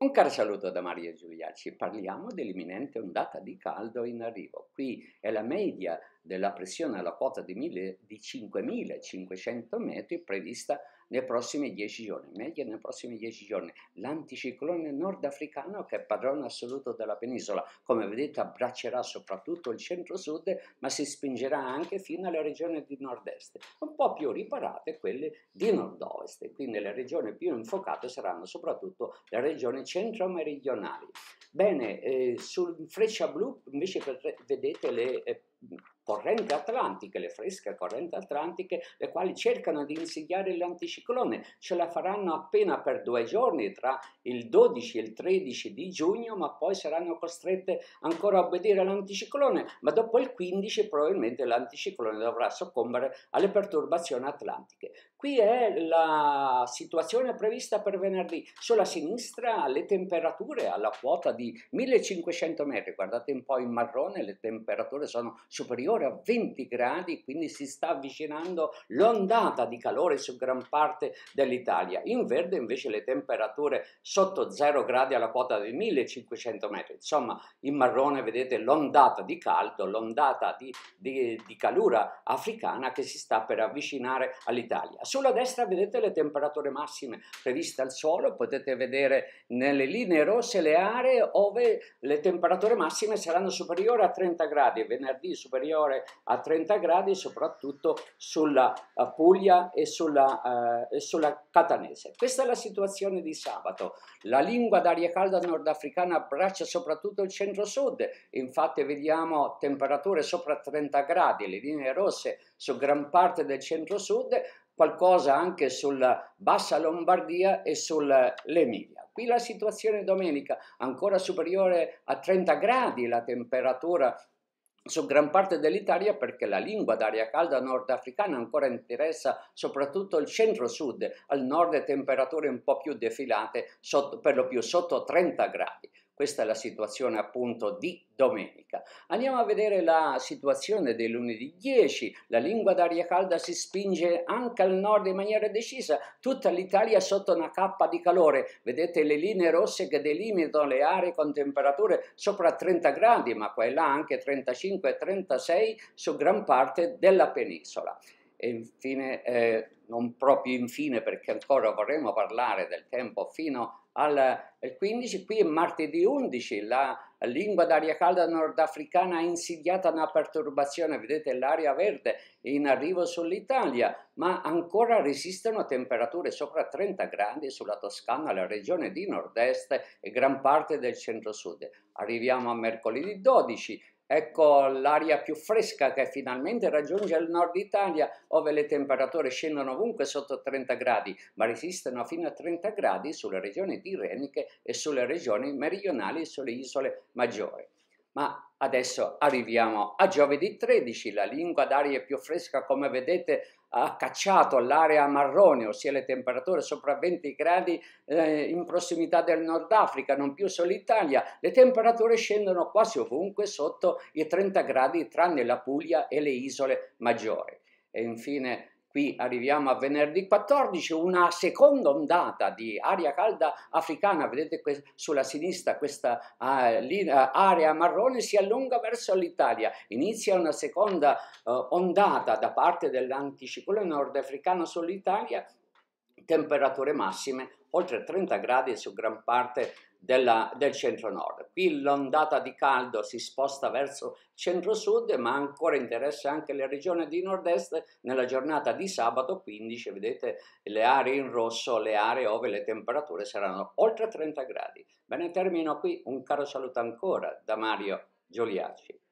Un caro saluto da Maria Giuliacci, parliamo dell'imminente ondata di caldo in arrivo. Qui è la media della pressione alla quota di, di 5.500 metri prevista nei prossimi dieci giorni, meglio nei prossimi dieci giorni. L'anticiclone nordafricano che è padrone assoluto della penisola, come vedete abbraccerà soprattutto il centro-sud, ma si spingerà anche fino alle regioni di nord-est, un po' più riparate quelle di nord-ovest, quindi le regioni più infocate saranno soprattutto le regioni centro-meridionali. Bene, eh, sul freccia blu invece vedete le eh, correnti atlantiche, le fresche correnti atlantiche, le quali cercano di insidiare l'anticiclone. Ce la faranno appena per due giorni, tra il 12 e il 13 di giugno, ma poi saranno costrette ancora a obbedire all'anticiclone, ma dopo il 15 probabilmente l'anticiclone dovrà soccombere alle perturbazioni atlantiche. Qui è la situazione prevista per venerdì. Sulla sinistra le temperature alla quota di 1500 metri, guardate un po' in marrone, le temperature sono superiori a 20 gradi, quindi si sta avvicinando l'ondata di calore su gran parte dell'Italia. In verde invece le temperature sotto 0 gradi alla quota di 1500 metri. Insomma, in marrone vedete l'ondata di caldo, l'ondata di, di, di calura africana che si sta per avvicinare all'Italia. Sulla destra vedete le temperature massime previste al suolo, potete vedere nelle linee rosse le aree dove le temperature massime saranno superiori a 30 gradi, venerdì superiore a 30 gradi, soprattutto sulla uh, Puglia e sulla, uh, e sulla Catanese. Questa è la situazione di sabato. La lingua d'aria calda nordafricana abbraccia soprattutto il centro-sud, infatti vediamo temperature sopra 30 gradi, le linee rosse su gran parte del centro-sud, qualcosa anche sulla bassa Lombardia e sull'Emilia. Qui la situazione domenica ancora superiore a 30 gradi la temperatura su gran parte dell'Italia perché la lingua d'aria calda nordafricana ancora interessa soprattutto il centro-sud, al nord temperature un po' più defilate, sotto, per lo più sotto 30 gradi. Questa è la situazione appunto di domenica. Andiamo a vedere la situazione del lunedì 10. La lingua d'aria calda si spinge anche al nord in maniera decisa. Tutta l'Italia sotto una cappa di calore. Vedete le linee rosse che delimitano le aree con temperature sopra 30 gradi, ma qua e là anche 35 36 su gran parte della penisola. E infine, eh, non proprio infine perché ancora vorremmo parlare del tempo fino al 15, qui è martedì 11, la lingua d'aria calda nordafricana ha insidiata una perturbazione, vedete l'aria verde in arrivo sull'Italia, ma ancora resistono temperature sopra 30 gradi sulla Toscana, la regione di nord-est e gran parte del centro-sud. Arriviamo a mercoledì 12, Ecco l'aria più fresca che finalmente raggiunge il nord Italia, dove le temperature scendono ovunque sotto 30 gradi, ma resistono fino a 30 gradi sulle regioni tirreniche e sulle regioni meridionali e sulle isole maggiori. Ma adesso arriviamo a giovedì 13, la lingua d'aria più fresca come vedete ha cacciato l'area marrone, ossia le temperature sopra 20 gradi eh, in prossimità del Nord Africa, non più solo Italia, le temperature scendono quasi ovunque sotto i 30 gradi tranne la Puglia e le isole maggiori. E infine Qui arriviamo a venerdì 14, una seconda ondata di aria calda africana, vedete sulla sinistra questa uh, area marrone si allunga verso l'Italia, inizia una seconda uh, ondata da parte dell'anticiclone nordafricano sull'Italia, temperature massime oltre 30 gradi su gran parte della, del centro-nord. Qui l'ondata di caldo si sposta verso centro-sud, ma ancora interessa anche le regioni di nord-est nella giornata di sabato 15, vedete le aree in rosso, le aree dove le temperature saranno oltre 30 gradi. Bene, termino qui, un caro saluto ancora da Mario Gioliaci.